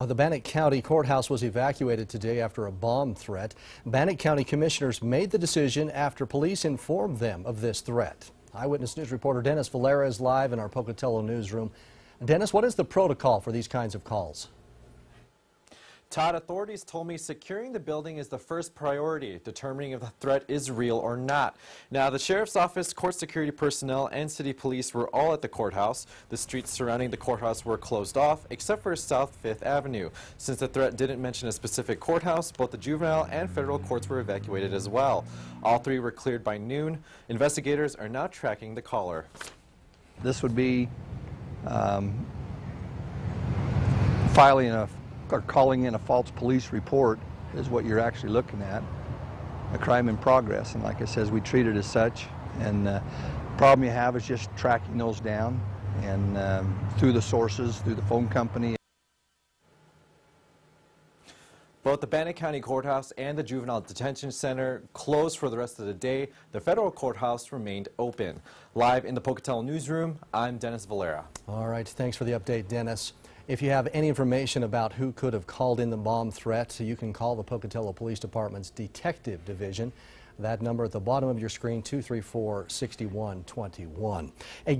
Uh, the Bannock County Courthouse was evacuated today after a bomb threat. Bannock County commissioners made the decision after police informed them of this threat. Eyewitness News reporter Dennis Valera is live in our Pocatello newsroom. Dennis, what is the protocol for these kinds of calls? Todd, authorities told me securing the building is the first priority, determining if the threat is real or not. Now, the Sheriff's Office, court security personnel, and city police were all at the courthouse. The streets surrounding the courthouse were closed off, except for South 5th Avenue. Since the threat didn't mention a specific courthouse, both the juvenile and federal courts were evacuated as well. All three were cleared by noon. Investigators are now tracking the caller. This would be um, filing a or calling in a false police report is what you're actually looking at, a crime in progress. And like I says, we treat it as such. And the uh, problem you have is just tracking those down and um, through the sources, through the phone company. Both the Bannock County Courthouse and the Juvenile Detention Center closed for the rest of the day. The federal courthouse remained open. Live in the Pocatello newsroom, I'm Dennis Valera. All right, thanks for the update, Dennis. If you have any information about who could have called in the bomb threat, you can call the Pocatello Police Department's Detective Division. That number at the bottom of your screen, 234-6121. A